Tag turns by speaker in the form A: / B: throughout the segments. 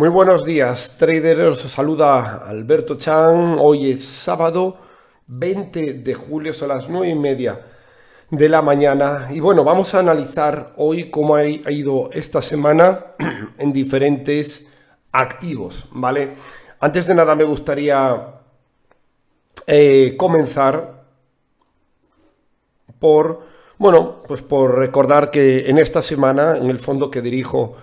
A: Muy buenos días, traders. Saluda Alberto Chan. Hoy es sábado 20 de julio, son las 9 y media de la mañana. Y bueno, vamos a analizar hoy cómo ha ido esta semana en diferentes activos, ¿vale? Antes de nada me gustaría eh, comenzar por, bueno, pues por recordar que en esta semana, en el fondo que dirijo,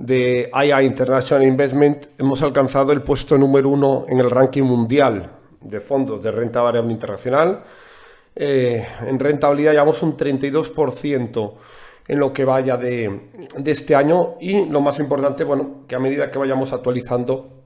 A: de IA International Investment hemos alcanzado el puesto número uno en el ranking mundial de fondos de renta variable internacional. Eh, en rentabilidad llevamos un 32% en lo que vaya de, este año y lo más importante, bueno, que a medida que vayamos actualizando,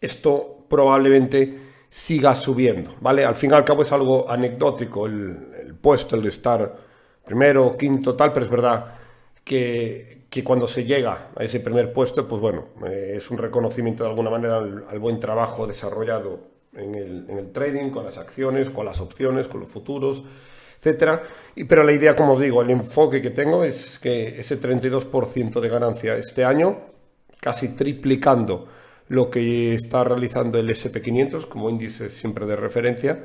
A: esto probablemente siga subiendo, ¿vale? Al fin y al cabo es algo anecdótico el, el puesto, el de estar primero, quinto, tal, pero es verdad que, que cuando se llega a ese primer puesto, pues bueno, eh, es un reconocimiento de alguna manera al, buen trabajo desarrollado en el, trading, con las acciones, con las opciones, con los futuros, etcétera. Y, pero la idea, como os digo, el enfoque que tengo es que ese 32% de ganancia este año, casi triplicando lo que está realizando el SP500 como índice siempre de referencia,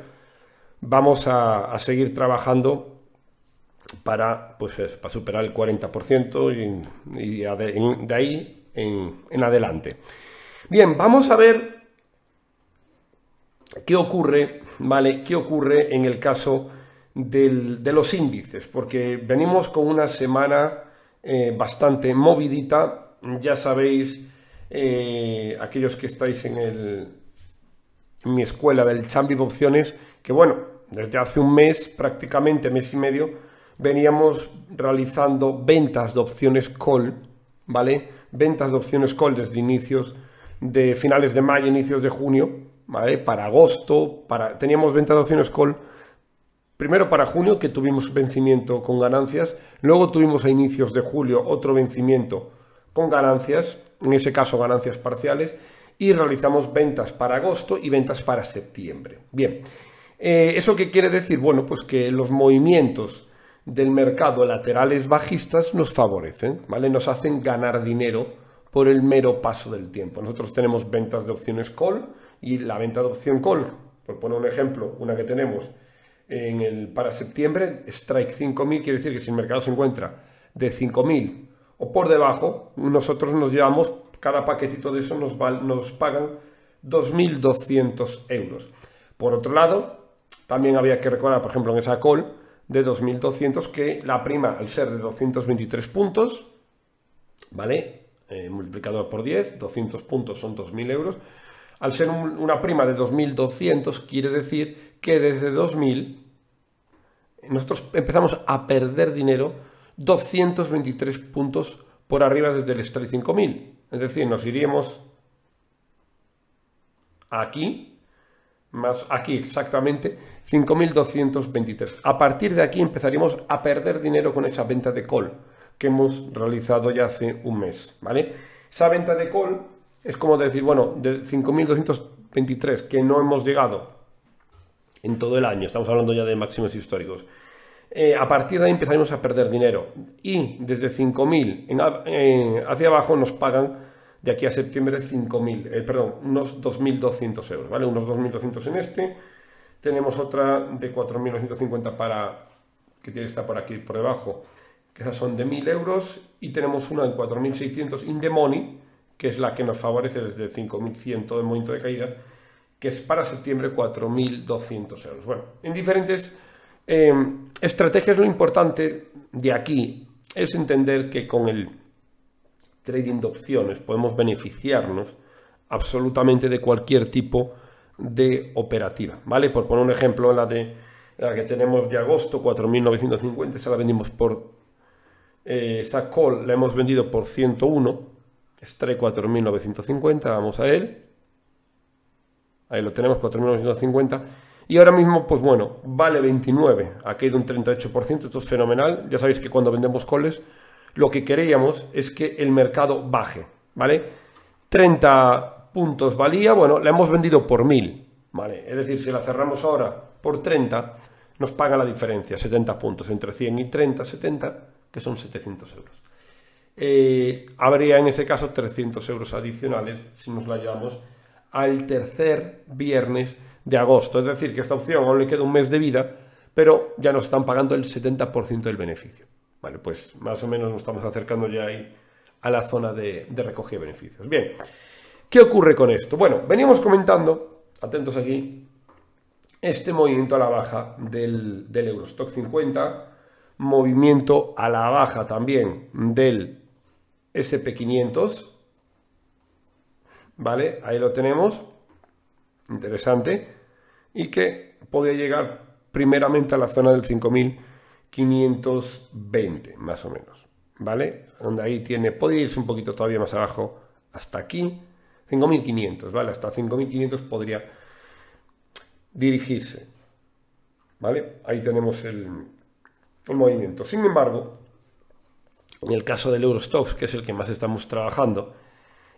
A: vamos a, a seguir trabajando para, pues, para superar el 40% y, de, ahí en, adelante. Bien, vamos a ver qué ocurre, ¿vale? ¿Qué ocurre en el caso de los índices? Porque venimos con una semana eh, bastante movidita. Ya sabéis, eh, aquellos que estáis en, el, en mi escuela del Chambi Opciones, que bueno, desde hace un mes, prácticamente mes y medio, veníamos realizando ventas de opciones call, ¿vale? Ventas de opciones call desde inicios de finales de mayo, inicios de junio, ¿vale? Para agosto, para teníamos ventas de opciones call primero para junio que tuvimos vencimiento con ganancias, luego tuvimos a inicios de julio otro vencimiento con ganancias, en ese caso ganancias parciales, y realizamos ventas para agosto y ventas para septiembre. Bien, eh, ¿eso qué quiere decir? Bueno, pues que los movimientos del mercado laterales bajistas nos favorecen, ¿vale? Nos hacen ganar dinero por el mero paso del tiempo. Nosotros tenemos ventas de opciones call y la venta de opción call, por poner un ejemplo, una que tenemos en el para septiembre, strike 5000 quiere decir que si el mercado se encuentra de 5000 o por debajo, nosotros nos llevamos cada paquetito de eso nos, nos pagan 2.200 euros. Por otro lado, también había que recordar, por ejemplo, en esa call, de 2.200 que la prima al ser de 223 puntos, ¿vale? Eh, multiplicado por 10, 200 puntos son 2.000 euros. Al ser una prima de 2.200 quiere decir que desde 2.000 nosotros empezamos a perder dinero 223 puntos por arriba desde el strike 5.000. Es decir, nos iríamos aquí más aquí exactamente 5.223. A partir de aquí empezaríamos a perder dinero con esa venta de call que hemos realizado ya hace un mes, ¿vale? Esa venta de call es como decir, bueno, de 5.223 que no hemos llegado en todo el año, estamos hablando ya de máximos históricos, eh, a partir de ahí empezaremos a perder dinero y desde 5.000 eh, hacia abajo nos pagan de aquí a septiembre 5.000, eh, perdón, unos 2.200 euros, ¿vale? Unos 2.200 en este. Tenemos otra de 4.950 para, que tiene que estar por aquí, por debajo, que esas son de 1.000 euros. Y tenemos una en 4.600 in the money, que es la que nos favorece desde 5.100 de momento de caída, que es para septiembre 4.200 euros. Bueno, en diferentes eh, estrategias lo importante de aquí es entender que con el trading de opciones podemos beneficiarnos absolutamente de cualquier tipo de operativa, ¿vale? Por poner un ejemplo, la de la que tenemos de agosto, 4.950, esa la vendimos por, eh, esa call la hemos vendido por 101, strike 4.950, vamos a él, ahí lo tenemos, 4.950, y ahora mismo, pues bueno, vale 29, ha caído un 38%, esto es fenomenal, ya sabéis que cuando vendemos calls lo que queríamos es que el mercado baje, ¿vale? 30 puntos valía, bueno, la hemos vendido por 1000, ¿vale? Es decir, si la cerramos ahora por 30, nos paga la diferencia, 70 puntos, entre 100 y 30, 70, que son 700 euros. eh, habría en ese caso 300 euros adicionales si nos la llevamos al tercer viernes de agosto. Es decir, que esta opción aún le queda un mes de vida, pero ya nos están pagando el 70% del beneficio. Vale, pues más o menos nos estamos acercando ya ahí a la zona de, recogida de beneficios. Bien, ¿qué ocurre con esto? Bueno, veníamos comentando, atentos aquí, este movimiento a la baja del, del Eurostock 50, movimiento a la baja también del SP500, ¿vale? Ahí lo tenemos, interesante, y que podría llegar primeramente a la zona del 5520, más o menos, ¿vale? Donde ahí tiene, podría irse un poquito todavía más abajo, hasta aquí, 5500, ¿vale? Hasta 5500 podría dirigirse, ¿vale? Ahí tenemos el, el movimiento. Sin embargo, en el caso del Eurostox, que es el que más estamos trabajando,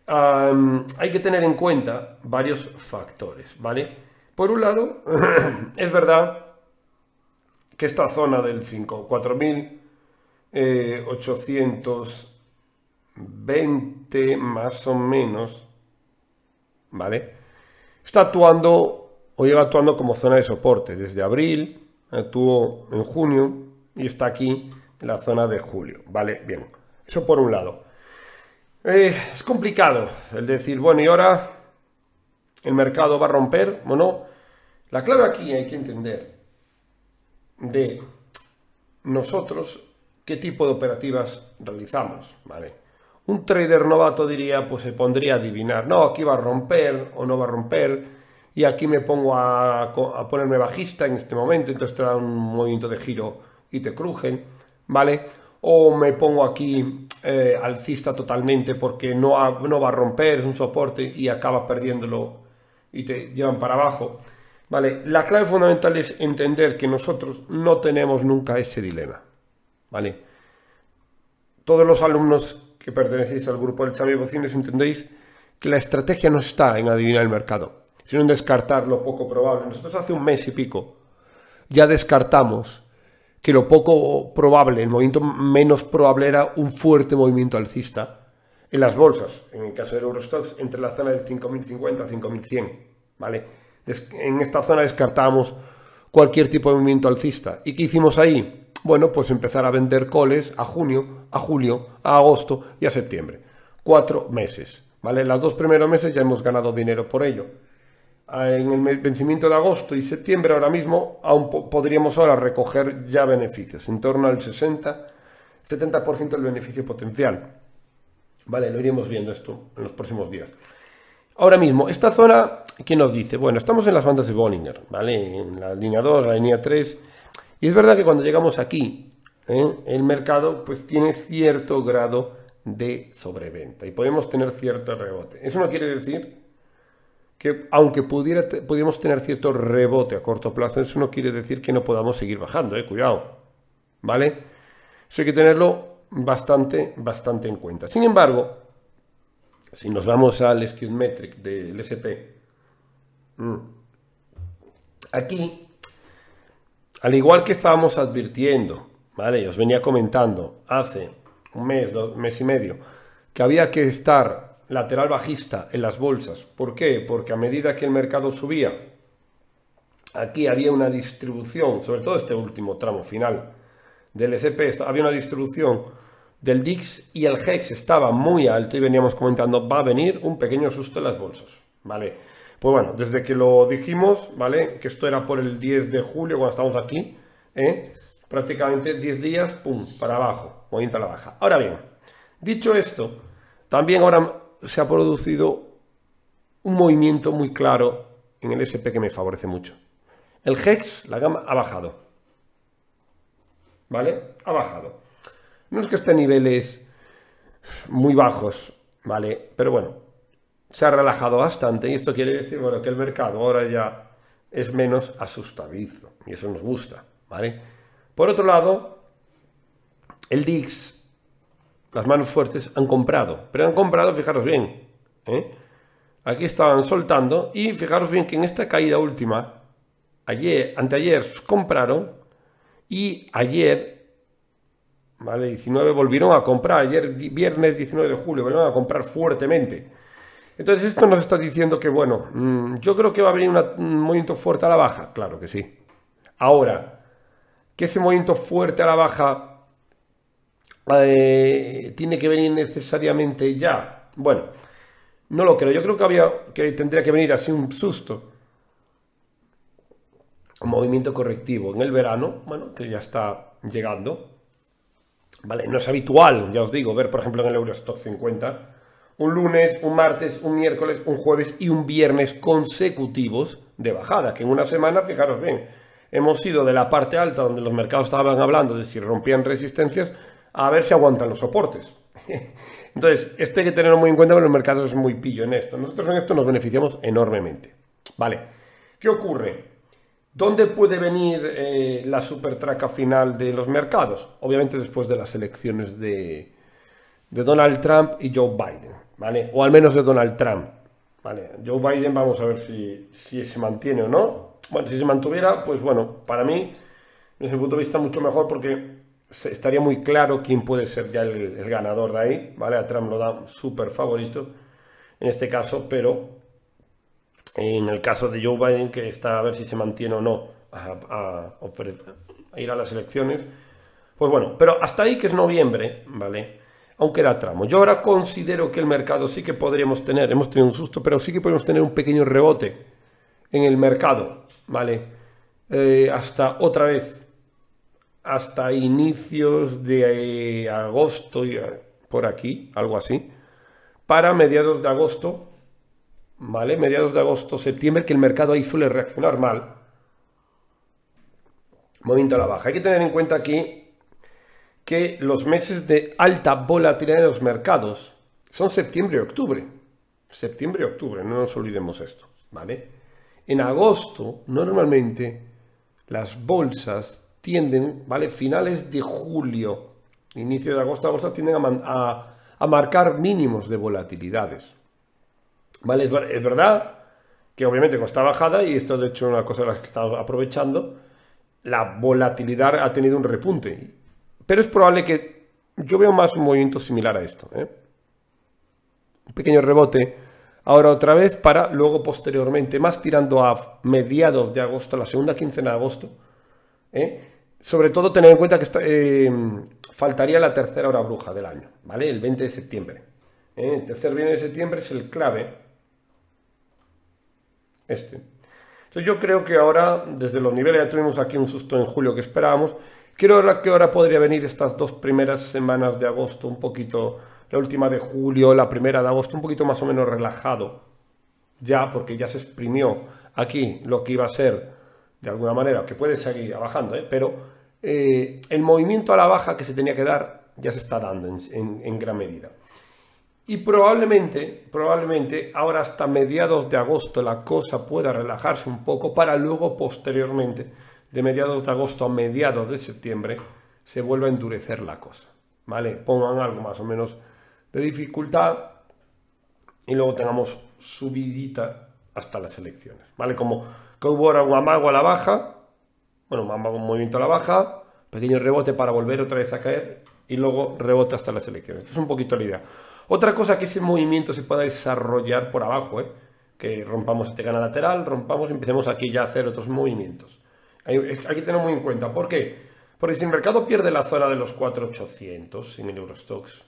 A: hay que tener en cuenta varios factores, ¿vale? Por un lado, es verdad que esta zona del 5, 4.820 más o menos, ¿vale? Está actuando o lleva actuando como zona de soporte desde abril, actuó en junio y está aquí en la zona de julio, ¿vale? Bien, eso por un lado. Eh, es complicado el decir, bueno, y ahora el mercado va a romper o no. La clave aquí hay que entender de nosotros qué tipo de operativas realizamos, ¿vale? Un trader novato diría, pues se pondría a adivinar, no, aquí va a romper o no va a romper, y aquí me pongo a, a ponerme bajista en este momento, entonces te da un movimiento de giro y te crujen, ¿vale? o me pongo aquí eh, alcista totalmente porque no, no va a romper, es un soporte y acaba perdiéndolo y te llevan para abajo. Vale, la clave fundamental es entender que nosotros no tenemos nunca ese dilema. Vale, todos los alumnos que pertenecéis al grupo del Xavi Bocines entendéis que la estrategia no está en adivinar el mercado, sino en descartar lo poco probable. Nosotros hace un mes y pico ya descartamos que lo poco probable, el movimiento menos probable era un fuerte movimiento alcista en las bolsas, en el caso del Eurostox, entre la zona del 5050 a 5100, ¿vale? En esta zona descartamos cualquier tipo de movimiento alcista. ¿Y qué hicimos ahí? Bueno, pues empezar a vender coles a junio, a julio, a agosto y a septiembre. Cuatro meses, ¿vale? Los dos primeros meses ya hemos ganado dinero por ello en el vencimiento de agosto y septiembre, ahora mismo, aún podríamos ahora recoger ya beneficios, en torno al 60, 70% del beneficio potencial. Vale, lo iremos viendo esto en los próximos días. Ahora mismo, esta zona, ¿qué nos dice? Bueno, estamos en las bandas de Bollinger, ¿vale? En la línea 2, la línea 3. Y es verdad que cuando llegamos aquí, ¿eh? el mercado pues tiene cierto grado de sobreventa y podemos tener cierto rebote. Eso no quiere decir que aunque pudiera, pudiéramos tener cierto rebote a corto plazo, eso no quiere decir que no podamos seguir bajando, eh, cuidado, ¿vale? Eso hay que tenerlo bastante, bastante en cuenta. Sin embargo, si nos vamos al Skew Metric del SP, mm, aquí, al igual que estábamos advirtiendo, ¿vale? Os venía comentando hace un mes, dos, mes y medio, que había que estar lateral bajista en las bolsas. ¿Por qué? Porque a medida que el mercado subía, aquí había una distribución, sobre todo este último tramo final del SP, había una distribución del DIX y el HEX estaba muy alto y veníamos comentando, va a venir un pequeño susto en las bolsas, ¿vale? Pues bueno, desde que lo dijimos, ¿vale? Que esto era por el 10 de julio, cuando estamos aquí, ¿eh? prácticamente 10 días, pum, para abajo, movimiento a la baja. Ahora bien, dicho esto, también ahora se ha producido un movimiento muy claro en el SP que me favorece mucho. El HEX, la gama, ha bajado. ¿Vale? Ha bajado. No es que esté a niveles muy bajos, ¿vale? Pero bueno, se ha relajado bastante y esto quiere decir, bueno, que el mercado ahora ya es menos asustadizo y eso nos gusta, ¿vale? Por otro lado, el DIX las manos fuertes han comprado, pero han comprado, fijaros bien, ¿eh? aquí estaban soltando y fijaros bien que en esta caída última, ayer, anteayer compraron y ayer ¿vale? 19 volvieron a comprar, ayer viernes 19 de julio volvieron a comprar fuertemente. Entonces esto nos está diciendo que, bueno, mm, yo creo que va a venir un movimiento fuerte a la baja, claro que sí. Ahora, que ese movimiento fuerte a la baja eh, tiene que venir necesariamente ya. Bueno, no lo creo. Yo creo que, había, que tendría que venir así un susto. Movimiento correctivo en el verano, bueno, que ya está llegando. Vale, no es habitual, ya os digo, ver por ejemplo en el Eurostock 50 un lunes, un martes, un miércoles, un jueves y un viernes consecutivos de bajada, que en una semana, fijaros bien, hemos ido de la parte alta donde los mercados estaban hablando de si rompían resistencias a ver si aguantan los soportes. Entonces, esto hay que tenerlo muy en cuenta porque el mercado es muy pillo en esto. Nosotros en esto nos beneficiamos enormemente. Vale, ¿qué ocurre? ¿Dónde puede venir eh, la supertraca final de los mercados? Obviamente después de las elecciones de, Donald Trump y Joe Biden. ¿vale? O al menos de Donald Trump, ¿vale? Joe Biden, vamos a ver si, se mantiene o no. Bueno, si se mantuviera, pues bueno, para mí, desde mi punto de vista, mucho mejor porque estaría muy claro quién puede ser ya el, ganador de ahí, ¿vale? A Trump lo da súper favorito en este caso, pero en el caso de Joe Biden, que está a ver si se mantiene o no a, a ir a las elecciones, pues bueno, pero hasta ahí que es noviembre, ¿vale? aunque era tramo. Yo ahora considero que el mercado sí que podríamos tener, hemos tenido un susto, pero sí que podemos tener un pequeño rebote en el mercado, ¿vale? Eh, hasta otra vez, hasta inicios de eh, agosto, por aquí, algo así, para mediados de agosto, ¿vale? Mediados de agosto, septiembre, que el mercado ahí suele reaccionar mal. Movimiento a la baja. Hay que tener en cuenta aquí que los meses de alta volatilidad en los mercados son septiembre y octubre. Septiembre y octubre, no nos olvidemos esto, ¿vale? En agosto, normalmente, las bolsas tienden, ¿vale? Finales de julio, inicio de agosto, las bolsas tienden a, marcar mínimos de volatilidades. ¿Vale? Es, verdad que obviamente con esta bajada, y esto de hecho es una cosa de las que estamos aprovechando, la volatilidad ha tenido un repunte. Pero es probable que yo veo más un movimiento similar a esto. ¿eh? Un pequeño rebote. Ahora otra vez para luego posteriormente, más tirando a mediados de agosto, la segunda quincena de agosto. ¿eh? Sobre todo tener en cuenta que eh, faltaría la tercera hora bruja del año, ¿vale? El 20 de septiembre. El tercer viernes de septiembre es el clave. Este. Entonces yo creo que ahora, desde los niveles, ya tuvimos aquí un susto en julio que esperábamos, Quiero ver a qué podría venir estas dos primeras semanas de agosto, un poquito, la última de julio, la primera de agosto, un poquito más o menos relajado. Ya, porque ya se exprimió aquí lo que iba a ser, de alguna manera, que puede seguir bajando, ¿eh? pero eh, el movimiento a la baja que se tenía que dar ya se está dando en gran medida. Y probablemente, probablemente ahora hasta mediados de agosto la cosa pueda relajarse un poco para luego posteriormente de mediados de agosto a mediados de septiembre se vuelve a endurecer la cosa. ¿Vale? Pongan algo más o menos de dificultad y luego tengamos subidita hasta las elecciones. ¿Vale? Como que hubo ahora un amago a la baja, bueno, un movimiento a la baja, pequeño rebote para volver otra vez a caer y luego rebote hasta las elecciones. Es un poquito la idea. Otra cosa que ese movimiento se pueda desarrollar por abajo, ¿eh? que rompamos este canal lateral, rompamos y empecemos aquí ya a hacer otros movimientos. Hay, que tener muy en cuenta. ¿Por qué? Porque si el mercado pierde la zona de los 4.800 en el Eurostox,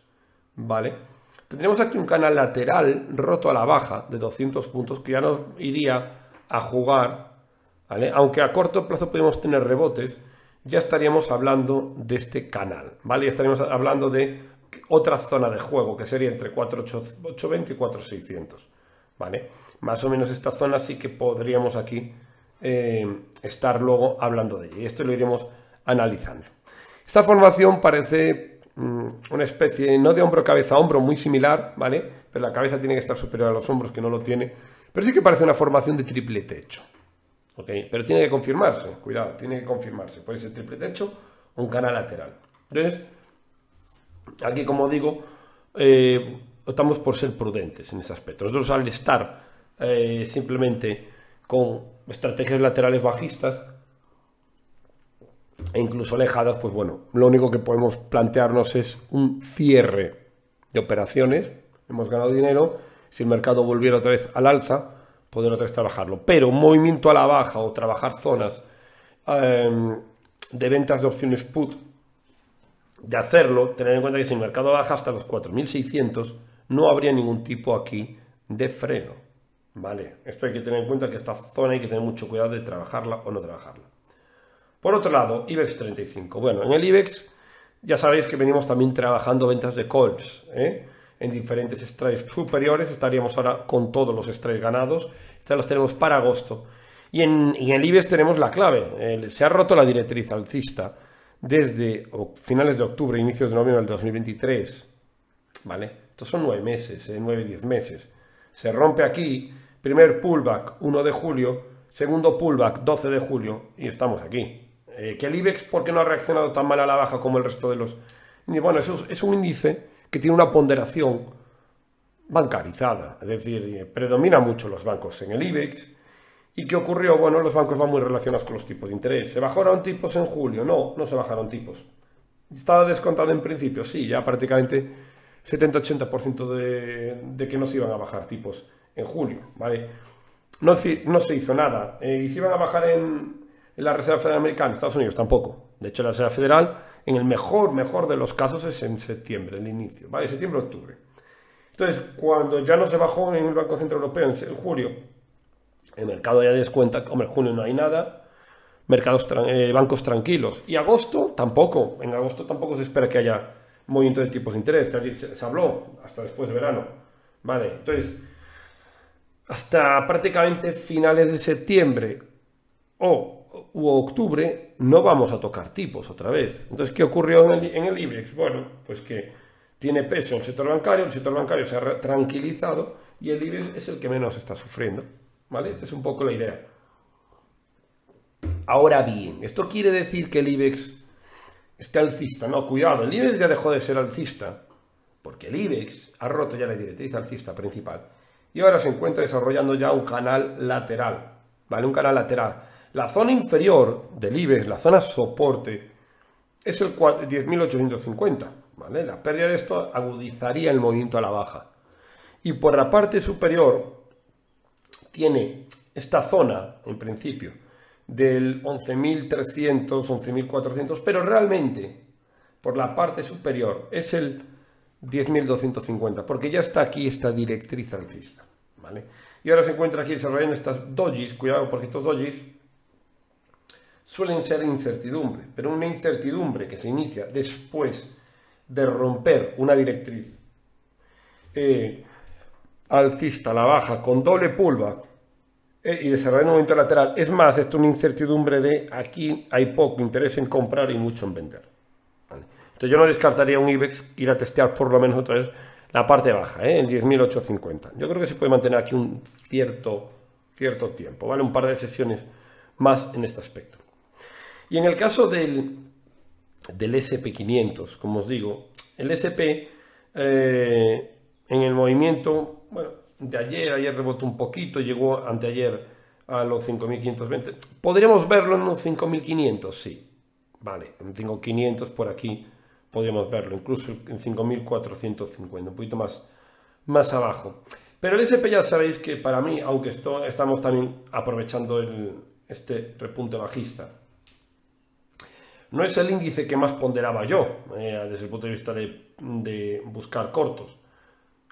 A: ¿vale? Tendríamos aquí un canal lateral roto a la baja de 200 puntos que ya nos iría a jugar, ¿vale? Aunque a corto plazo podemos tener rebotes, ya estaríamos hablando de este canal, ¿vale? Ya estaríamos hablando de otra zona de juego que sería entre 4.820 y 4.600, ¿vale? Más o menos esta zona sí que podríamos aquí eh, estar luego hablando de ella. Y esto lo iremos analizando. Esta formación parece mm, una especie, no de hombro, cabeza, hombro, muy similar, ¿vale? Pero la cabeza tiene que estar superior a los hombros, que no lo tiene. Pero sí que parece una formación de triple techo. ¿Ok? Pero tiene que confirmarse, cuidado, tiene que confirmarse. Puede ser triple techo o un canal lateral. Entonces, aquí como digo, eh, optamos por ser prudentes en ese aspecto. Nosotros al estar eh, simplemente con estrategias laterales bajistas, e incluso alejadas, pues bueno, lo único que podemos plantearnos es un cierre de operaciones. Hemos ganado dinero, si el mercado volviera otra vez al alza, poder otra vez trabajarlo. Pero un movimiento a la baja o trabajar zonas em, de ventas de opciones put, de hacerlo, tener en cuenta que si el mercado baja hasta los 4.600, no habría ningún tipo aquí de freno. ¿Vale? Esto hay que tener en cuenta que esta zona hay que tener mucho cuidado de trabajarla o no trabajarla. Por otro lado, IBEX 35. Bueno, en el IBEX ya sabéis que venimos también trabajando ventas de calls ¿eh? en diferentes strikes superiores. Estaríamos ahora con todos los strikes ganados. Estas las tenemos para agosto. Y en, el IBEX tenemos la clave. se ha roto la directriz alcista desde finales de octubre, inicios de noviembre del 2023. ¿Vale? Estos son nueve meses, ¿eh? nueve, diez meses. Se rompe aquí. Primer pullback 1 de julio. Segundo pullback 12 de julio. Y estamos aquí. Eh, que el IBEX, ¿por qué no ha reaccionado tan mal a la baja como el resto de los... bueno, eso es un índice que tiene una ponderación bancarizada, es decir, eh, predomina mucho los bancos en el IBEX. ¿Y qué ocurrió? Bueno, los bancos van muy relacionados con los tipos de interés. ¿Se bajaron tipos en julio? No, no se bajaron tipos. ¿Estaba descontado en principio? Sí, ya prácticamente 70-80% de, de que no se iban a bajar tipos en julio, ¿vale? No, se hizo nada. Eh, y se iban a bajar en, en la Reserva Federal Americana, Estados Unidos tampoco. De hecho, la Reserva Federal, en el mejor, mejor de los casos, es en septiembre, el inicio, ¿vale? Septiembre-octubre. Entonces, cuando ya no se bajó en el Banco Central Europeo en julio, el mercado ya descuenta, hombre, junio no hay nada, mercados eh, bancos tranquilos. Y agosto tampoco, en agosto tampoco se espera que haya movimiento de tipos de interés, se, se habló hasta después de verano. Vale, entonces, hasta prácticamente finales de septiembre o u octubre no vamos a tocar tipos otra vez. Entonces, ¿qué ocurrió en el, en el IBEX? Bueno, pues que tiene peso el sector bancario, el sector bancario se ha tranquilizado y el IBEX es el que menos está sufriendo. ¿Vale? Esa es un poco la idea. Ahora bien, ¿esto quiere decir que el IBEX está alcista? No, cuidado, el IBEX ya dejó de ser alcista porque el IBEX ha roto ya la directriz alcista principal y ahora se encuentra desarrollando ya un canal lateral, ¿vale? Un canal lateral la zona inferior del IBEX, la zona soporte, es el 10.850. ¿vale? La pérdida de esto agudizaría el movimiento a la baja. Y por la parte superior tiene esta zona, en principio, del 11.300, 11.400, pero realmente por la parte superior es el 10.250, porque ya está aquí esta directriz alcista. ¿vale? Y ahora se encuentra aquí desarrollando estas dojis, cuidado porque estos dojis suelen ser incertidumbre, pero una incertidumbre que se inicia después de romper una directriz eh, alcista, la baja, con doble pullback eh, y desarrollar un movimiento lateral. Es más, esto es una incertidumbre de aquí hay poco interés en comprar y mucho en vender. Entonces yo no descartaría un IBEX ir a testear por lo menos otra vez la parte baja, ¿eh? el 10.850. Yo creo que se puede mantener aquí un cierto, cierto tiempo, ¿vale? Un par de sesiones más en este aspecto. Y en el caso del, del SP500, como os digo, el SP eh, en el movimiento, bueno, de ayer, ayer rebotó un poquito, llegó anteayer a los 5.520. ¿Podríamos verlo en un 5.500? Sí, vale, en 5.500 por aquí podríamos verlo, incluso en 5.450, un poquito más, más abajo. Pero el SP ya sabéis que para mí, aunque estamos también aprovechando este repunte bajista, no es el índice que más ponderaba yo, eh, desde el punto de vista de, buscar cortos.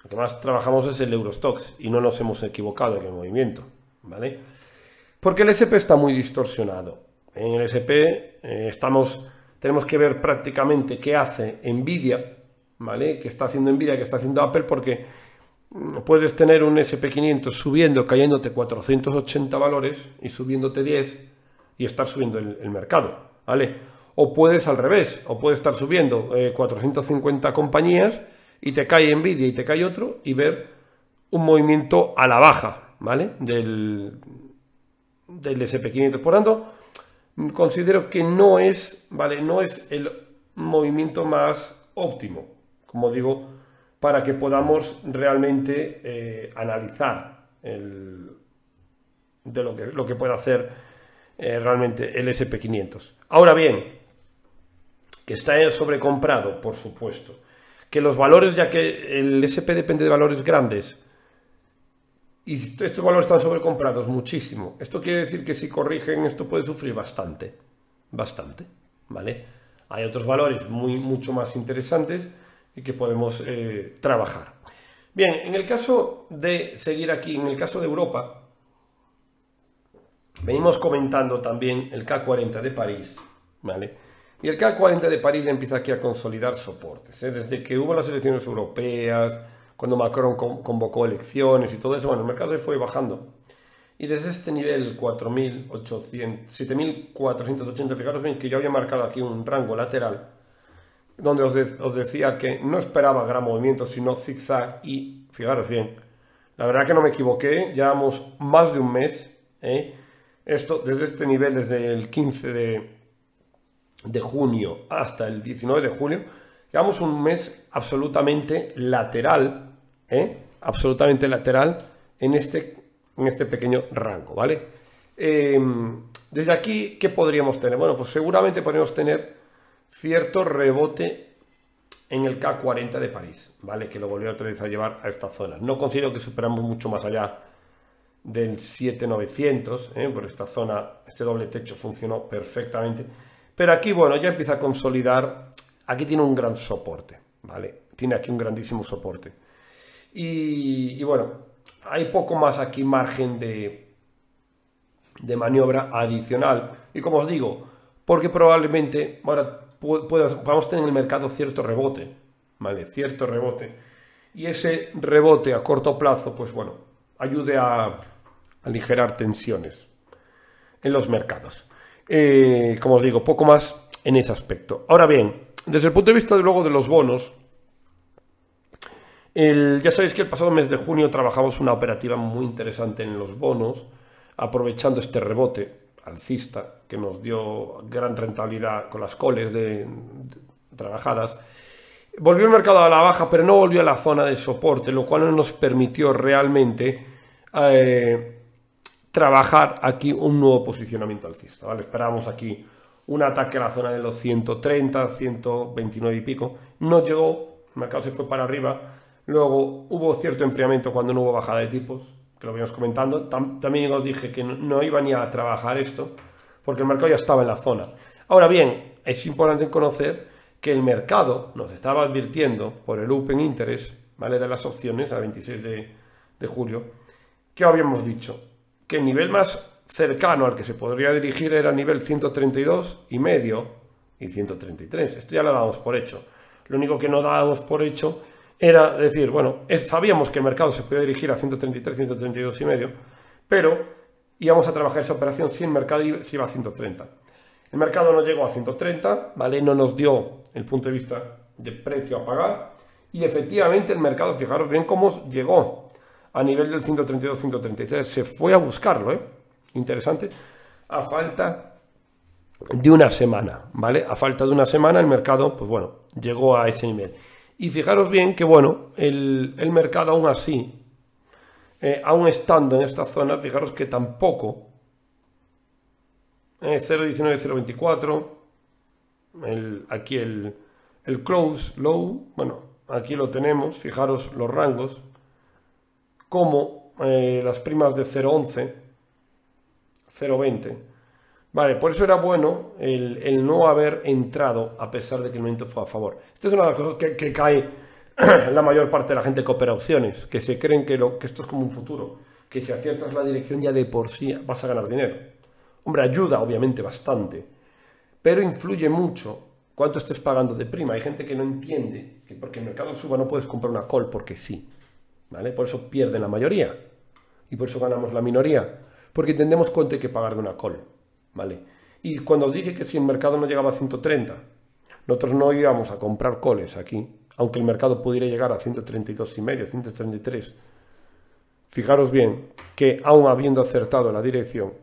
A: Lo que más trabajamos es el Eurostox y no nos hemos equivocado en el movimiento, ¿vale? Porque el SP está muy distorsionado. En el SP eh, estamos, tenemos que ver prácticamente qué hace Nvidia, ¿vale? ¿Qué está haciendo Nvidia, qué está haciendo Apple? Porque mm, puedes tener un SP500 subiendo, cayéndote 480 valores y subiéndote 10 y estar subiendo el, mercado, ¿vale? o puedes al revés, o puedes estar subiendo 450 eh, compañías y te cae Nvidia y te cae otro y ver un movimiento a la baja, ¿vale? Del, del SP500. Por tanto, considero que no es, ¿vale? No es el movimiento más óptimo, como digo, para que podamos realmente eh, analizar el, de lo que, lo que hacer eh, realmente el SP500. Ahora bien, que está sobrecomprado, por supuesto, que los valores, ya que el SP depende de valores grandes, y estos valores están sobrecomprados muchísimo. Esto quiere decir que si corrigen, esto puede sufrir bastante. Bastante. ¿Vale? Hay otros valores muy, mucho más interesantes y que podemos eh, trabajar. Bien, en el caso de seguir aquí, en el caso de Europa, venimos comentando también el K40 de París. ¿Vale? Y el K40 de París empieza aquí a consolidar soportes. ¿eh? Desde que hubo las elecciones europeas, cuando Macron convocó elecciones y todo eso, bueno, el mercado fue bajando. Y desde este nivel 7.480, fijaros bien que yo había marcado aquí un rango lateral, donde os, os, decía que no esperaba gran movimiento, sino zigzag, y fijaros bien, la verdad que no me equivoqué, llevamos más de un mes, ¿eh? esto desde este nivel, desde el 15 de, de junio hasta el 19 de julio, Llevamos un mes absolutamente lateral, ¿eh? absolutamente lateral en este, en este pequeño rango, ¿vale? Em, desde aquí, ¿qué podríamos tener? Bueno, pues seguramente podríamos tener cierto rebote en el K40 de París, ¿vale? Que lo volvió otra vez a llevar a esta zona. No considero que superamos mucho más allá del 7900, ¿eh? por esta zona, este doble techo funcionó perfectamente. Pero aquí, bueno, ya empieza a consolidar aquí tiene un gran soporte, ¿vale? Tiene aquí un grandísimo soporte. Y, bueno, hay poco más aquí margen de, de maniobra adicional. Y como os digo, porque probablemente ahora podamos tener en el mercado cierto rebote, ¿vale? Cierto rebote. Y ese rebote a corto plazo, pues bueno, ayude a aligerar tensiones en los mercados. Eh, como os digo, poco más en ese aspecto. Ahora bien, desde el punto de vista de luego de los bonos, ya sabéis que el pasado mes de junio trabajamos una operativa muy interesante en los bonos, aprovechando este rebote alcista que nos dio gran rentabilidad con las coles de, trabajadas. Volvió el mercado a la baja, pero no volvió a la zona de soporte, lo cual no nos permitió realmente eh, trabajar aquí un nuevo posicionamiento alcista. ¿vale? Esperábamos aquí un ataque a la zona de los 130, 129 y pico. No llegó, el mercado se fue para arriba. Luego hubo cierto enfriamiento cuando no hubo bajada de tipos, que lo habíamos comentando. también os dije que no, iba ni a trabajar esto, porque el mercado ya estaba en la zona. Ahora bien, es importante conocer que el mercado nos estaba advirtiendo por el Open Interest, ¿vale? De las opciones a 26 de, de julio, que habíamos dicho que el nivel más cercano al que se podría dirigir era nivel 132 y medio y 133. Esto ya lo dábamos por hecho. Lo único que no dábamos por hecho era decir, bueno, sabíamos que el mercado se podía dirigir a 133, 132 y medio, pero íbamos a trabajar esa operación si el mercado iba a 130. El mercado no llegó a 130, ¿vale? No nos dio el punto de vista de precio a pagar y efectivamente el mercado, fijaros bien cómo llegó a nivel del 132, 133, se fue a buscarlo, ¿eh? interesante, a falta de una semana, ¿vale? A falta de una semana el mercado, pues bueno, llegó a ese nivel. Y fijaros bien que, bueno, el, mercado aún así, eh, aún estando en esta zona, fijaros que tampoco, eh, 0.19, 0.24, el, aquí el, el close low, bueno, aquí lo tenemos, fijaros los rangos, como eh, las primas de 0.11, 0,20. Vale, por eso era bueno el, no haber entrado a pesar de que el momento fue a favor. Esta es una de las cosas que, cae la mayor parte de la gente que opera opciones, que se creen que, que esto es como un futuro, que si aciertas la dirección ya de por sí vas a ganar dinero. Hombre, ayuda obviamente bastante, pero influye mucho cuánto estés pagando de prima. Hay gente que no entiende que porque el mercado suba no puedes comprar una call porque sí. ¿Vale? Por eso pierden la mayoría y por eso ganamos la minoría porque entendemos cuánto hay que pagar de una call, ¿vale? Y cuando os dije que si el mercado no llegaba a 130, nosotros no íbamos a comprar coles aquí, aunque el mercado pudiera llegar a 132 y medio, 133. Fijaros bien que aún habiendo acertado la dirección,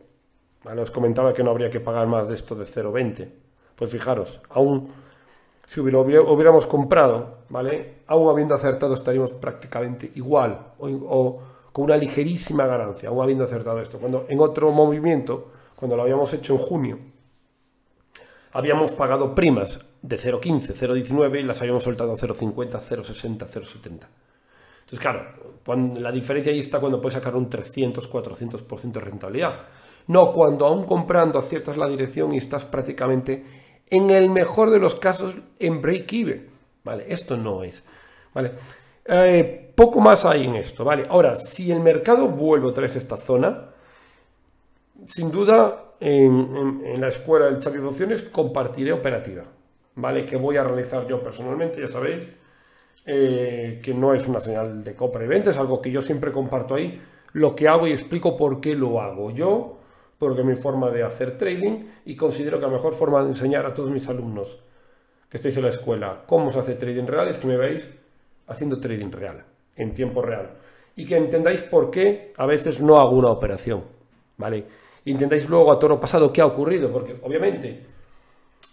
A: ¿vale? os comentaba que no habría que pagar más de esto de 0,20. Pues fijaros, aún si hubiéramos comprado, ¿vale? Aún habiendo acertado estaríamos prácticamente igual o con una ligerísima ganancia, aún habiendo acertado esto. Cuando en otro movimiento, cuando lo habíamos hecho en junio, habíamos pagado primas de 0,15, 0,19 y las habíamos soltado a 0,50, 0,60, 0,70. Entonces, claro, la diferencia ahí está cuando puedes sacar un 300, 400% de rentabilidad. No cuando aún comprando aciertas la dirección y estás prácticamente, en el mejor de los casos, en break-even. ¿Vale? Esto no es. ¿Vale? Eh, poco más hay en esto, ¿vale? Ahora, si el mercado vuelve otra vez a esta zona, sin duda, en, la escuela del Xavi de Opciones compartiré operativa, ¿vale? Que voy a realizar yo personalmente, ya sabéis, eh, que no es una señal de compra y venta, es algo que yo siempre comparto ahí, lo que hago y explico por qué lo hago yo, porque mi forma de hacer trading y considero que la mejor forma de enseñar a todos mis alumnos que estéis en la escuela cómo se hace trading real es que me veáis haciendo trading real, en tiempo real. Y que entendáis por qué a veces no hago una operación, ¿vale? Intentáis luego a toro pasado qué ha ocurrido, porque obviamente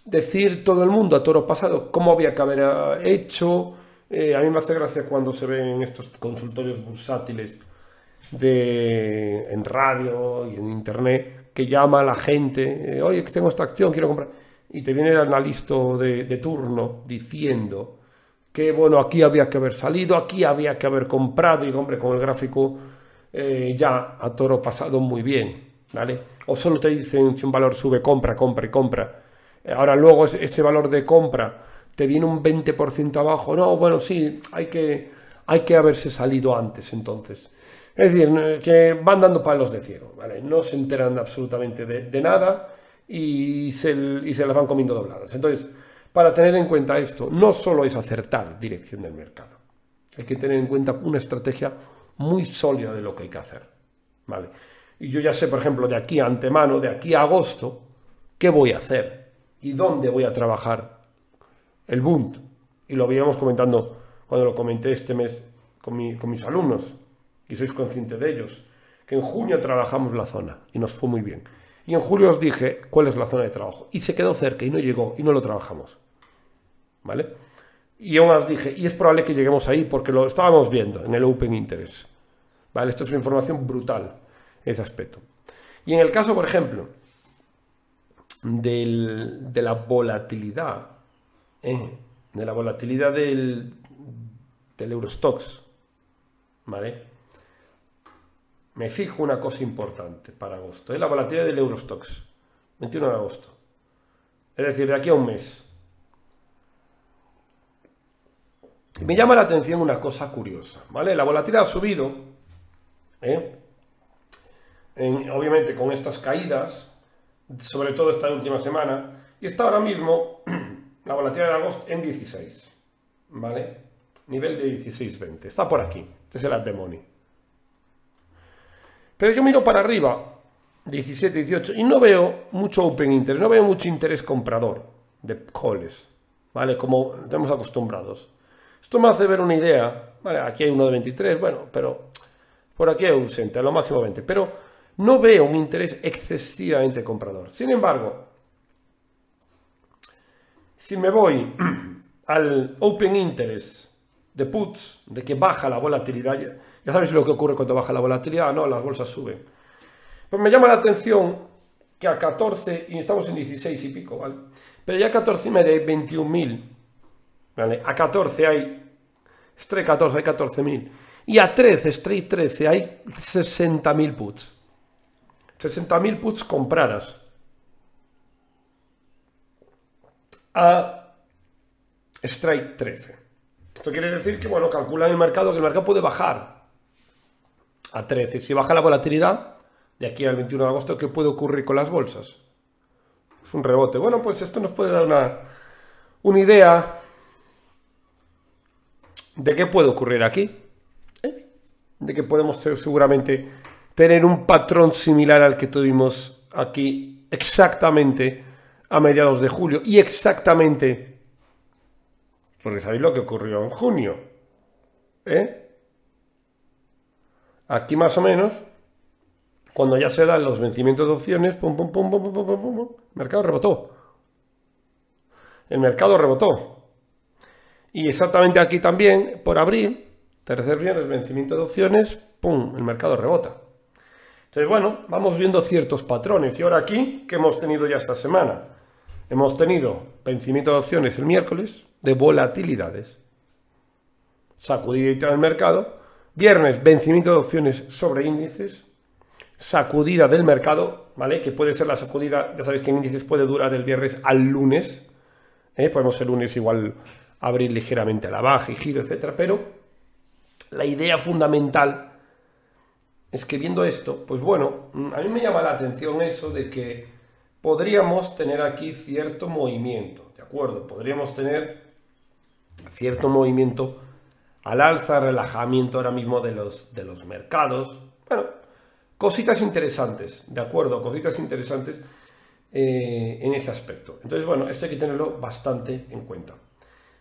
A: decir todo el mundo a toro pasado cómo había que haber eh, hecho, eh, a mí me hace gracia cuando se ven estos consultorios bursátiles de, en radio y en internet que llama a la gente, eh, oye, tengo esta acción, quiero comprar, y te viene el analista de, de turno diciendo que bueno, aquí había que haber salido, aquí había que haber comprado, y hombre, con el gráfico eh, ya a toro pasado muy bien, ¿vale? O solo te dicen si un valor sube, compra, compra y compra. Eh, ahora luego ese valor de compra te viene un 20% abajo, no, bueno, sí, hay que, hay que haberse salido antes entonces. Es decir, que van dando palos de ciego, ¿vale? No se enteran absolutamente de, nada y se, las van comiendo dobladas. Entonces, para tener en cuenta esto, no solo es acertar dirección del mercado, hay que tener en cuenta una estrategia muy sólida de lo que hay que hacer. ¿vale? Y yo ya sé, por ejemplo, de aquí a antemano, de aquí a agosto, qué voy a hacer y dónde voy a trabajar el Bund. Y lo habíamos comentando cuando lo comenté este mes con mis alumnos, y sois conscientes de ellos, que en junio trabajamos la zona y nos fue muy bien. Y en julio os dije cuál es la zona de trabajo. Y se quedó cerca y no llegó y no lo trabajamos. ¿Vale? Y aún os dije, y es probable que lleguemos ahí porque lo estábamos viendo en el Open Interest. ¿Vale? Esta es una información brutal, ese aspecto. Y en el caso, por ejemplo, de la volatilidad, ¿eh? de la volatilidad del, del Eurostox, ¿vale? Me fijo una cosa importante para agosto, es la volatilidad del Eurostox, 21 de agosto. Es decir, de aquí a un mes. Me llama la atención una cosa curiosa, ¿vale? La volatilidad ha subido, ¿eh? obviamente con estas caídas, sobre todo esta última semana, y está ahora mismo la volatilidad de agosto en 16, ¿vale? Nivel de 16.20, está por aquí, este es el at pero yo miro para arriba, 17, 18, y no veo mucho open interest, no veo mucho interés comprador de calls, ¿vale? Como estamos acostumbrados. Esto me hace ver una idea, ¿vale? Aquí hay uno de 23, bueno, pero por aquí hay ausente, a lo máximo 20, pero no veo un interés excesivamente comprador. Sin embargo, si me voy al open interest de puts, de que baja la volatilidad, ya sabéis lo que ocurre cuando baja la volatilidad, ¿no? Las bolsas suben. Pues me llama la atención que a 14, y estamos en 16 y pico, ¿vale? Pero ya a 14 y media hay 21.000, ¿vale? A 14 hay, strike 14 hay 14.000. Y a 13, straight 13, hay 60.000 puts. 60.000 puts compradas. A strike 13. Esto quiere decir que, bueno, calculan el mercado que el mercado puede bajar a 13. Si baja la volatilidad, de aquí al 21 de agosto, ¿qué puede ocurrir con las bolsas? Es un rebote. Bueno, pues esto nos puede dar una, una idea de qué puede ocurrir aquí. ¿eh? De que podemos seguramente tener un patrón similar al que tuvimos aquí exactamente a mediados de julio y exactamente porque sabéis lo que ocurrió en junio. ¿Eh? Aquí más o menos, cuando ya se dan los vencimientos de opciones, pum, pum, pum, pum, pum, pum, pum, el mercado rebotó. El mercado rebotó. Y exactamente aquí también, por abril, tercer viernes, vencimiento de opciones, pum, el mercado rebota. Entonces, bueno, vamos viendo ciertos patrones. Y ahora aquí, ¿qué hemos tenido ya esta semana? Hemos tenido vencimiento de opciones el miércoles de volatilidades. Sacudida del mercado. Viernes, vencimiento de opciones sobre índices. Sacudida del mercado, ¿vale? Que puede ser la sacudida, ya sabéis que en índices puede durar del viernes al lunes. ¿eh? Podemos el lunes igual abrir ligeramente a la baja y giro, etcétera. Pero la idea fundamental es que viendo esto, pues bueno, a mí me llama la atención eso de que podríamos tener aquí cierto movimiento, ¿de acuerdo? Podríamos tener cierto movimiento al alza, relajamiento ahora mismo de los, de los mercados. Bueno, cositas interesantes, ¿de acuerdo? Cositas interesantes eh, en ese aspecto. Entonces, bueno, esto hay que tenerlo bastante en cuenta.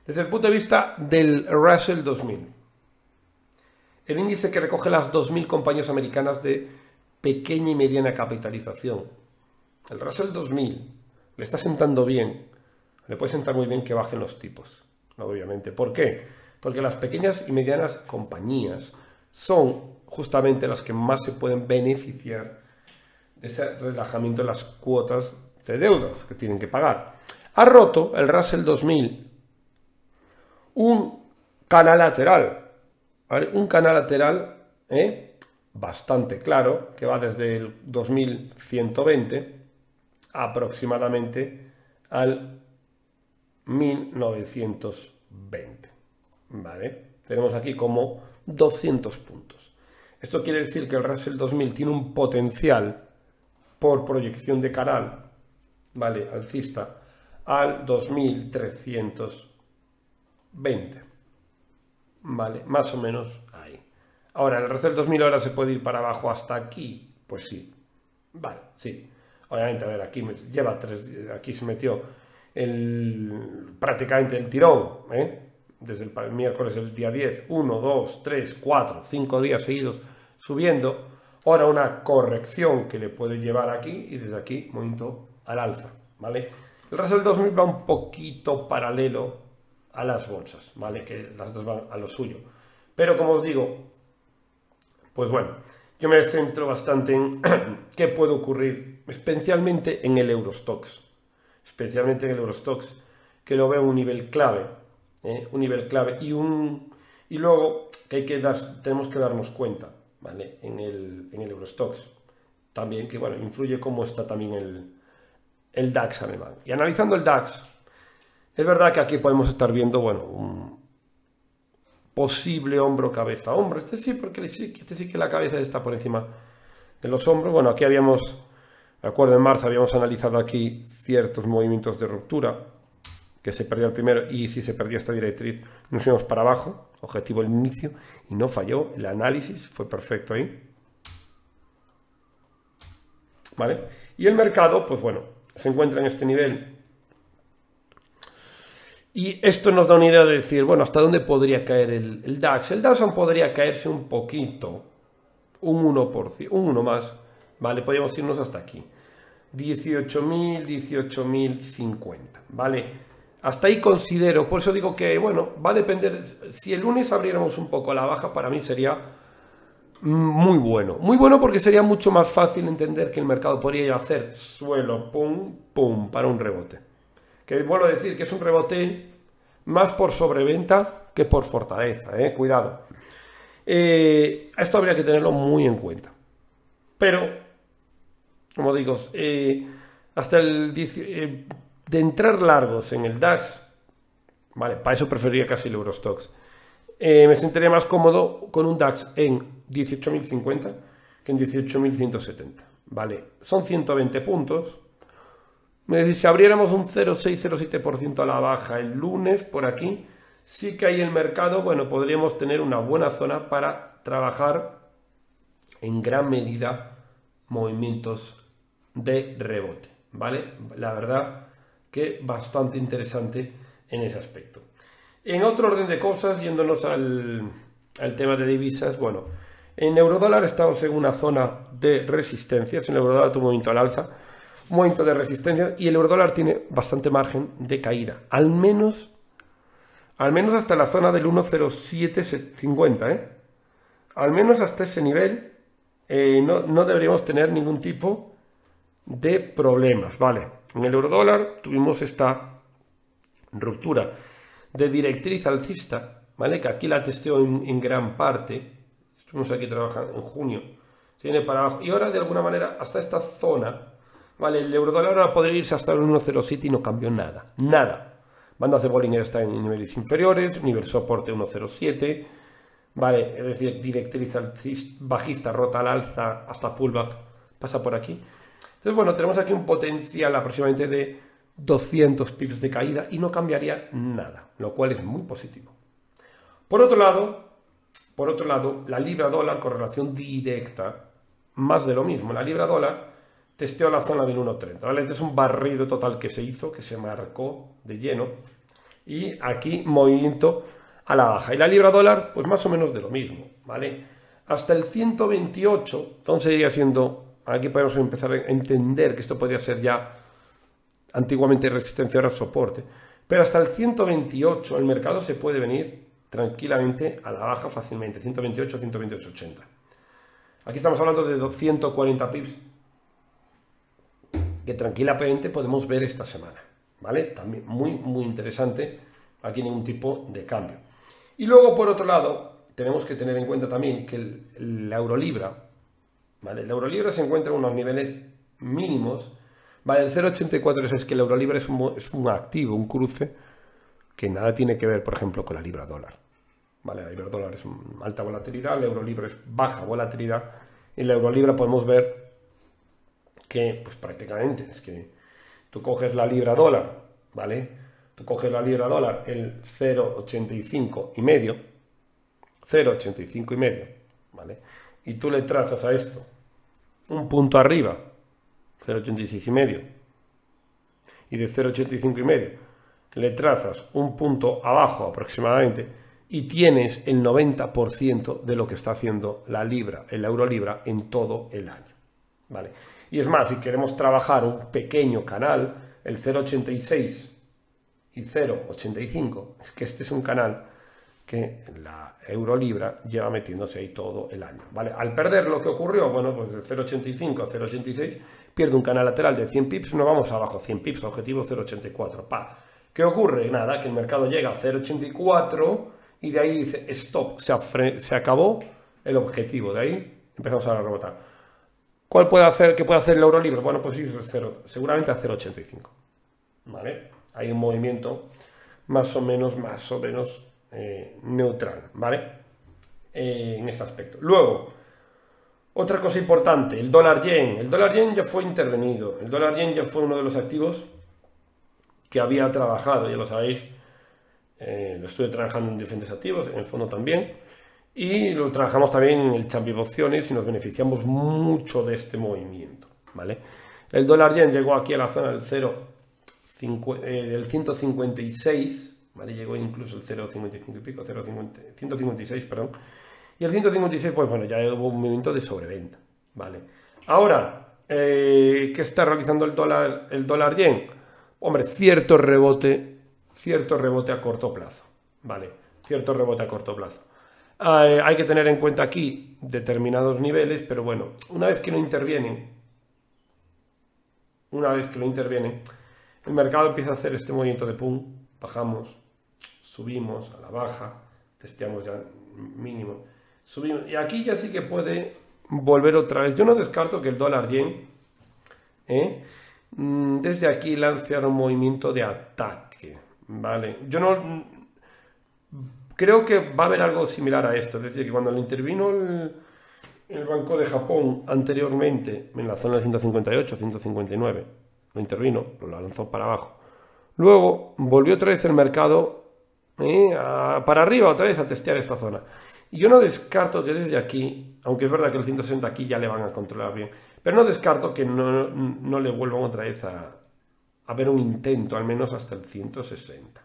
A: Desde el punto de vista del Russell 2000, el índice que recoge las 2.000 compañías americanas de pequeña y mediana capitalización, el Russell 2000 le está sentando bien, le puede sentar muy bien que bajen los tipos, obviamente. ¿Por qué? Porque las pequeñas y medianas compañías son justamente las que más se pueden beneficiar de ese relajamiento de las cuotas de deudas que tienen que pagar. Ha roto el Russell 2000 un canal lateral, un canal lateral ¿eh? bastante claro que va desde el 2120 aproximadamente al 1920. ¿Vale? Tenemos aquí como 200 puntos. Esto quiere decir que el Russell 2000 tiene un potencial por proyección de canal, ¿vale? Alcista, al 2320. ¿Vale? Más o menos ahí. Ahora, ¿el Russell 2000 ahora se puede ir para abajo hasta aquí? Pues sí. Vale, sí. Obviamente, a ver, aquí lleva aquí se metió prácticamente el tirón, ¿eh? Desde el miércoles el día 10, 1, 2, 3, 4, 5 días seguidos subiendo. Ahora una corrección que le puede llevar aquí y desde aquí movimiento al alza, ¿vale? El Russell 2000 va un poquito paralelo a las bolsas, ¿vale? Que las dos van a lo suyo. Pero como os digo, pues bueno, yo me centro bastante en qué puede ocurrir, especialmente en el Eurostox, especialmente en el Eurostox, que lo veo un nivel clave, ¿eh? un nivel clave y un y luego que hay que dar, tenemos que darnos cuenta, ¿vale? En el, en el Eurostox también que bueno influye cómo está también el, el DAX alemán. Y analizando el DAX, es verdad que aquí podemos estar viendo bueno un, posible hombro, cabeza, hombro. Este sí, porque este sí que la cabeza está por encima de los hombros. Bueno, aquí habíamos, de acuerdo, en marzo habíamos analizado aquí ciertos movimientos de ruptura, que se perdió el primero y si se perdía esta directriz nos íbamos para abajo, objetivo el inicio, y no falló, el análisis fue perfecto ahí. ¿Vale? Y el mercado, pues bueno, se encuentra en este nivel y esto nos da una idea de decir, bueno, ¿hasta dónde podría caer el, DAX? El DAX podría caerse un poquito, un 1%, un 1 más, ¿vale? Podríamos irnos hasta aquí. 18.000, 18.050, ¿vale? Hasta ahí considero, por eso digo que, bueno, va a depender, si el lunes abriéramos un poco la baja, para mí sería muy bueno. Muy bueno porque sería mucho más fácil entender que el mercado podría hacer suelo, pum, pum, para un rebote que vuelvo a decir que es un rebote más por sobreventa que por fortaleza, ¿eh? cuidado. Eh, esto habría que tenerlo muy en cuenta. Pero, como digo, eh, hasta el de entrar largos en el DAX, vale, para eso preferiría casi el Eurostox. me sentiría más cómodo con un DAX en 18.050 que en 18.170. Vale, son 120 puntos me dice, si abriéramos un 0,6-0,7% a la baja el lunes por aquí, sí que hay el mercado, bueno, podríamos tener una buena zona para trabajar en gran medida movimientos de rebote, ¿vale? La verdad que bastante interesante en ese aspecto. En otro orden de cosas, yéndonos al, al tema de divisas, bueno, en eurodólar estamos en una zona de resistencias, en eurodólar tu movimiento al alza, momento de resistencia y el eurodólar tiene bastante margen de caída, al menos, al menos hasta la zona del 1.0750, ¿eh? al menos hasta ese nivel eh, no, deberíamos tener ningún tipo de problemas, ¿vale? En el eurodólar tuvimos esta ruptura de directriz alcista, ¿vale? Que aquí la testeo en, gran parte. Estuvimos aquí trabajando en junio. Se viene para abajo. Y ahora, de alguna manera, hasta esta zona, ¿vale? El eurodólar ahora podría irse hasta el 1.07 y no cambió nada. Nada. Bandas de Bollinger está en niveles inferiores, nivel soporte 1.07. Vale, es decir, directriz bajista rota al alza hasta pullback pasa por aquí. Entonces, bueno, tenemos aquí un potencial aproximadamente de 200 pips de caída y no cambiaría nada, lo cual es muy positivo. Por otro lado, por otro lado, la libra dólar correlación directa, más de lo mismo. La libra dólar testeó la zona del 1.30, ¿vale? Este es un barrido total que se hizo, que se marcó de lleno y aquí movimiento a la baja. Y la libra dólar, pues más o menos de lo mismo, ¿vale? Hasta el 128, entonces seguiría siendo, aquí podemos empezar a entender que esto podría ser ya antiguamente resistencia, ahora soporte. Pero hasta el 128 el mercado se puede venir tranquilamente a la baja fácilmente, 128, 128, 80. Aquí estamos hablando de 240 pips que tranquilamente podemos ver esta semana, ¿vale? También muy, muy interesante, aquí ningún tipo de cambio. Y luego, por otro lado, tenemos que tener en cuenta también que el, euro libra, ¿vale? El euro libra se encuentra en unos niveles mínimos Vale, el 0,84 es que el euro libre es un, activo, un cruce que nada tiene que ver, por ejemplo, con la libra dólar. Vale, la libra dólar es alta volatilidad, el euro libre es baja volatilidad y la euro libra podemos ver que, pues prácticamente, es que tú coges la libra dólar, ¿vale? Tú coges la libra dólar, el 0,85 y medio, 0,85 y medio, ¿vale? Y tú le trazas a esto un punto arriba 0,86 y medio y de 0,85 y medio le trazas un punto abajo aproximadamente y tienes el 90% de lo que está haciendo la libra, el euro libra en todo el año. ¿vale? Y es más, si queremos trabajar un pequeño canal, el 0,86 y 0,85, es que este es un canal que la euro libra lleva metiéndose ahí todo el año. ¿vale? Al perder lo que ocurrió, bueno, pues de 0,85 a 0,86 pierde un canal lateral de 100 pips, no vamos abajo, 100 pips, objetivo 0,84. Pa. ¿Qué ocurre? Nada, que el mercado llega a 0,84 y de ahí dice stop, se, acabó el objetivo, de ahí empezamos a rebotar. ¿Cuál puede hacer, qué puede hacer el euro libre? Bueno, pues sí, seguramente a 0,85. ¿Vale? Hay un movimiento más o menos, más o menos eh, neutral, ¿vale? Eh, en ese aspecto. Luego, otra cosa importante, el dólar yen. El dólar yen ya fue intervenido. El dólar yen ya fue uno de los activos que había trabajado, ya lo sabéis. Eh, lo estuve trabajando en diferentes activos, en el fondo también. Y lo trabajamos también en el Champion Opciones y nos beneficiamos mucho de este movimiento. ¿vale? El dólar yen llegó aquí a la zona del 0, eh, del 156, ¿vale? llegó incluso el 0,55 y pico, 156, perdón y el 156, pues bueno, ya hubo un movimiento de sobreventa. ¿vale? Ahora, eh, ¿qué está realizando el dólar, el dólar yen? Hombre, cierto rebote, cierto rebote a corto plazo. ¿Vale? Cierto rebote a corto plazo. hay que tener en cuenta aquí determinados niveles, pero bueno, una vez que lo intervienen, una vez que lo intervienen, el mercado empieza a hacer este movimiento de pum, bajamos, subimos a la baja, testeamos ya mínimo y aquí ya sí que puede volver otra vez. Yo no descarto que el dólar yen ¿eh? mm, desde aquí lance un movimiento de ataque. ¿vale? Yo no creo que va a haber algo similar a esto. Es decir, que cuando intervino el, el Banco de Japón anteriormente en la zona de 158, 159, lo intervino, lo lanzó para abajo. Luego volvió otra vez el mercado ¿eh? para arriba, otra vez a testear esta zona. Y yo no descarto que desde aquí, aunque es verdad que el 160 aquí ya le van a controlar bien, pero no descarto que no, le vuelvan otra vez a, a ver un intento, al menos hasta el 160.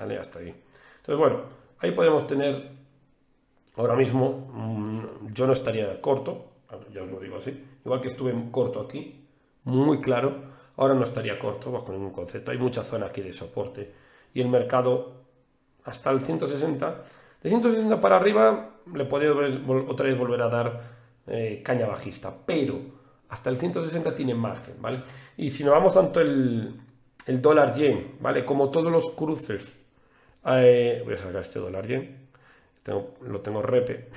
A: ¿Vale? Hasta ahí. Entonces, bueno, ahí podemos tener, ahora mismo, mm, yo no estaría corto, ya os lo digo así, igual que estuve corto aquí, muy claro, ahora no estaría corto bajo ningún concepto. Hay mucha zona aquí de soporte y el mercado hasta el 160 de 160 para arriba le podría otra vez volver a dar eh, caña bajista, pero hasta el 160 tiene margen, ¿vale? Y si nos vamos tanto el, el dólar yen, ¿vale? Como todos los cruces, eh, voy a sacar este dólar yen, lo tengo repe,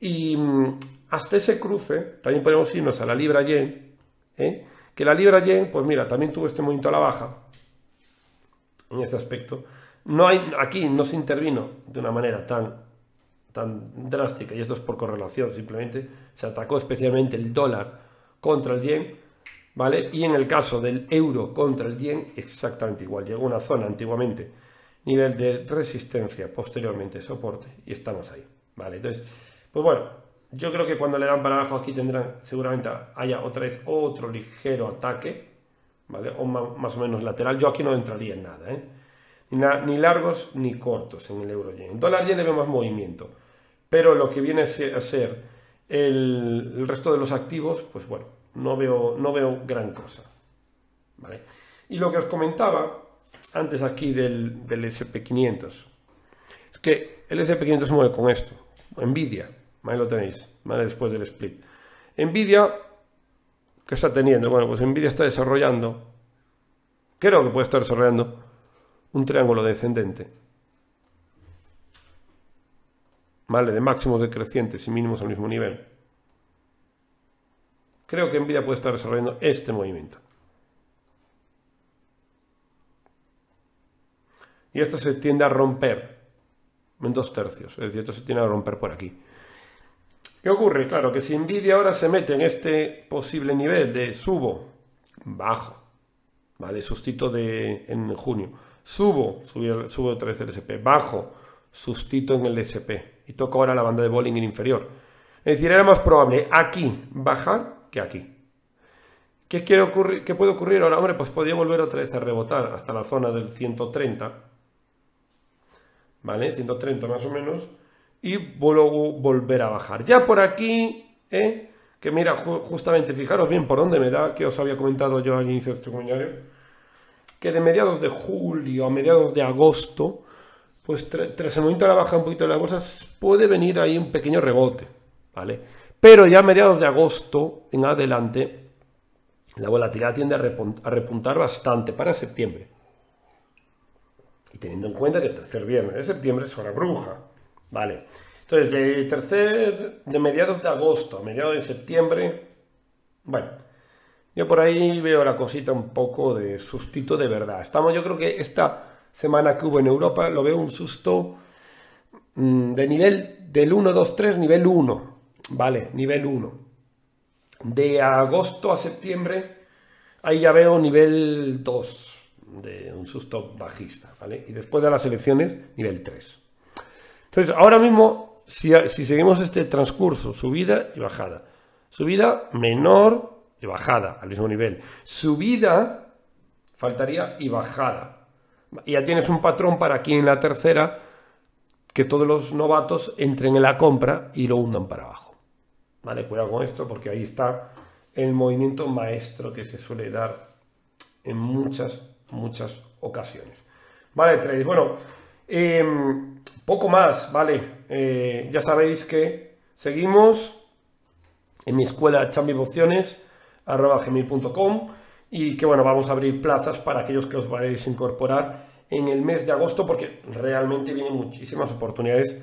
A: y mm, hasta ese cruce también podemos irnos a la libra yen, ¿eh? Que la libra yen, pues mira, también tuvo este movimiento a la baja, en este aspecto. No hay, aquí no se intervino de una manera tan, tan drástica, y esto es por correlación, simplemente se atacó especialmente el dólar contra el yen, ¿vale? Y en el caso del euro contra el yen, exactamente igual. Llegó una zona antiguamente, nivel de resistencia, posteriormente soporte, y estamos ahí, ¿vale? Entonces, pues bueno, yo creo que cuando le dan para abajo aquí tendrán, seguramente haya otra vez otro ligero ataque, ¿vale? O más o menos lateral. Yo aquí no entraría en nada, ¿eh? Ni, largos ni cortos en el euro yen. En dólar yen le veo más movimiento, pero lo que viene a ser el, resto de los activos, pues bueno, no veo, no veo gran cosa. ¿vale? Y lo que os comentaba antes aquí del, del SP500, es que el SP500 se mueve con esto, Nvidia, ahí lo tenéis, ¿vale? después del split. Nvidia, ¿qué está teniendo? Bueno, pues Nvidia está desarrollando, creo que puede estar desarrollando un triángulo descendente. ¿vale? De máximos decrecientes y mínimos al mismo nivel. Creo que Nvidia puede estar desarrollando este movimiento. Y esto se tiende a romper en dos tercios, es decir, esto se tiende a romper por aquí. ¿Qué ocurre? Claro que si Nvidia ahora se mete en este posible nivel de subo, bajo, ¿vale? Sustito de, en junio, subo, subo otra vez el SP, bajo, sustito en el SP, y toco ahora la banda de Bollinger inferior. Es decir, era más probable aquí bajar que aquí. ¿Qué, quiere ocurrir, ¿Qué puede ocurrir ahora? Hombre, pues podría volver otra vez a rebotar hasta la zona del 130. ¿Vale? 130 más o menos. Y luego volver a bajar. Ya por aquí, ¿eh? que mira, justamente, fijaros bien por dónde me da, que os había comentado yo al inicio de este comunitario, que de mediados de julio a mediados de agosto pues tras el momento de la baja un poquito de las bolsas puede venir ahí un pequeño rebote, ¿vale? Pero ya a mediados de agosto en adelante la volatilidad tiende a repuntar bastante para septiembre. Y teniendo en cuenta que el tercer viernes de septiembre es hora bruja, ¿vale? Entonces, de tercer, de mediados de agosto a mediados de septiembre, bueno, yo por ahí veo la cosita un poco de sustito de verdad. Estamos, yo creo que esta semana que hubo en Europa, lo veo un susto mm, de nivel del 1, 2, 3, nivel 1, ¿vale? Nivel 1. De agosto a septiembre, ahí ya veo nivel 2, de un susto bajista, ¿vale? Y después de las elecciones, nivel 3. Entonces, ahora mismo, si, seguimos este transcurso, subida y bajada, subida menor y bajada al mismo nivel, subida, faltaría y bajada, ya tienes un patrón para aquí en la tercera que todos los novatos entren en la compra y lo hundan para abajo. ¿Vale? Cuidado con esto porque ahí está el movimiento maestro que se suele dar en muchas, muchas ocasiones. Vale. Bueno, em, poco más, ¿vale? Eh, ya sabéis que seguimos en mi escuela gmail.com y que bueno, vamos a abrir plazas para aquellos que os vais a incorporar en el mes de agosto porque realmente vienen muchísimas oportunidades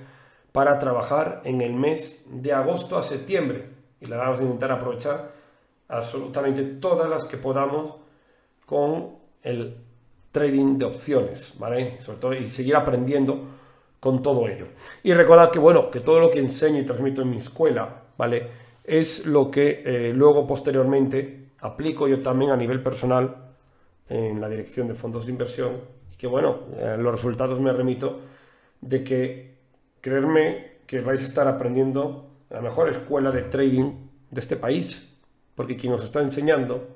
A: para trabajar en el mes de agosto a septiembre y la vamos a intentar aprovechar absolutamente todas las que podamos con el trading de opciones, ¿vale? Sobre todo y seguir aprendiendo con todo ello. Y recordad que bueno, que todo lo que enseño y transmito en mi escuela, ¿vale? Es lo que eh, luego posteriormente aplico yo también a nivel personal en la dirección de fondos de inversión y que bueno, eh, los resultados me remito de que creerme que vais a estar aprendiendo la mejor escuela de trading de este país, porque quien os está enseñando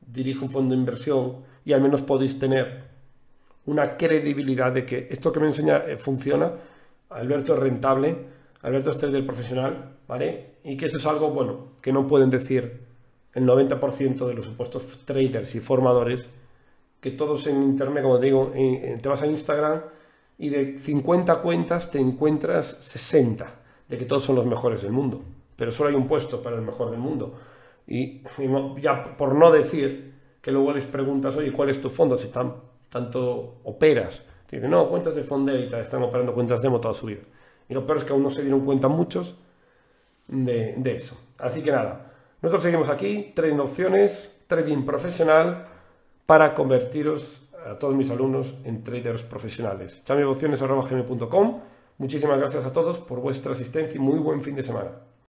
A: dirige un fondo de inversión y al menos podéis tener una credibilidad de que esto que me enseña eh, funciona, Alberto es rentable, Alberto es trader profesional, ¿vale? Y que eso es algo, bueno, que no pueden decir el 90% de los supuestos traders y formadores, que todos en Internet, como te digo, te vas a Instagram y de 50 cuentas te encuentras 60, de que todos son los mejores del mundo, pero solo hay un puesto para el mejor del mundo. Y, ya por no decir que luego les preguntas, oye, ¿cuál es tu fondo? Si tan, tanto operas. Te dicen, no, cuentas de tal, están operando cuentas demo toda su vida. Y lo peor es que aún no se dieron cuenta muchos de, eso. Así que nada, nosotros seguimos aquí, trading opciones, trading profesional, para convertiros a todos mis alumnos en traders profesionales. Chamioopciones.com Muchísimas gracias a todos por vuestra asistencia y muy buen fin de semana.